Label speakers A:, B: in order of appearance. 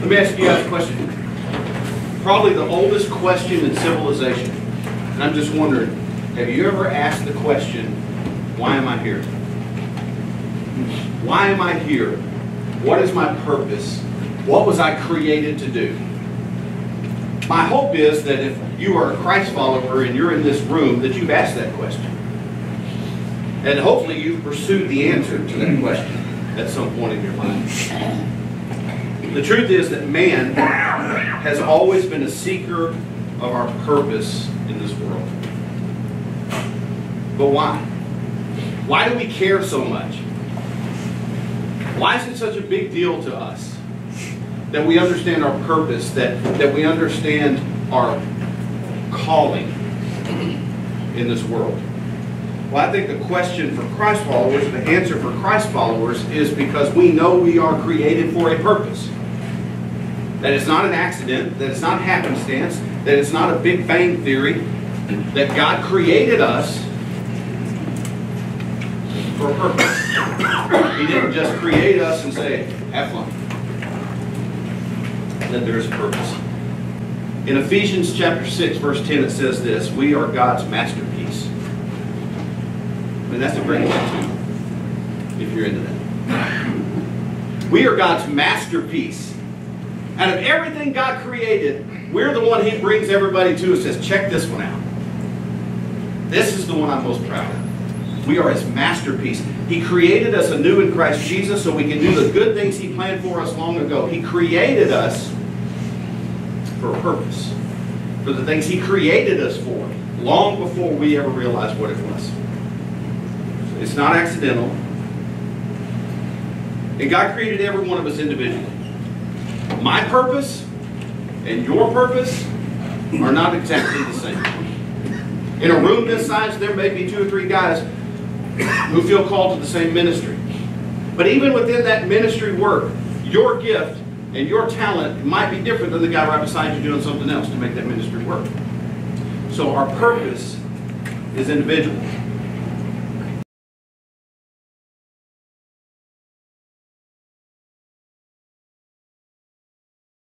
A: Let me ask you guys a question. Probably the oldest question in civilization. And I'm just wondering, have you ever asked the question, why am I here? Why am I here? What is my purpose? What was I created to do? My hope is that if you are a Christ follower and you're in this room, that you've asked that question. And hopefully you've pursued the answer to that question at some point in your life. The truth is that man has always been a seeker of our purpose in this world. But why? Why do we care so much? Why is it such a big deal to us that we understand our purpose, that, that we understand our calling in this world? Well, I think the question for Christ followers, the answer for Christ followers, is because we know we are created for a purpose. That it's not an accident, that it's not happenstance, that it's not a Big Bang theory, that God created us for a purpose. He didn't just create us and say, have fun. That there is a purpose. In Ephesians chapter 6, verse 10, it says this, we are God's masterpiece. I mean, that's a great too, if you're into that. We are God's masterpiece. Out of everything God created, we're the one He brings everybody to and says, check this one out. This is the one I'm most proud of. We are His masterpiece. He created us anew in Christ Jesus so we can do the good things He planned for us long ago. He created us for a purpose, for the things He created us for, long before we ever realized what it was. It's not accidental. And God created every one of us individually. My purpose and your purpose are not exactly the same. In a room this size, there may be two or three guys who feel called to the same ministry. But even within that ministry work, your gift and your talent might be different than the guy right beside you doing something else to make that ministry work. So our purpose is individual.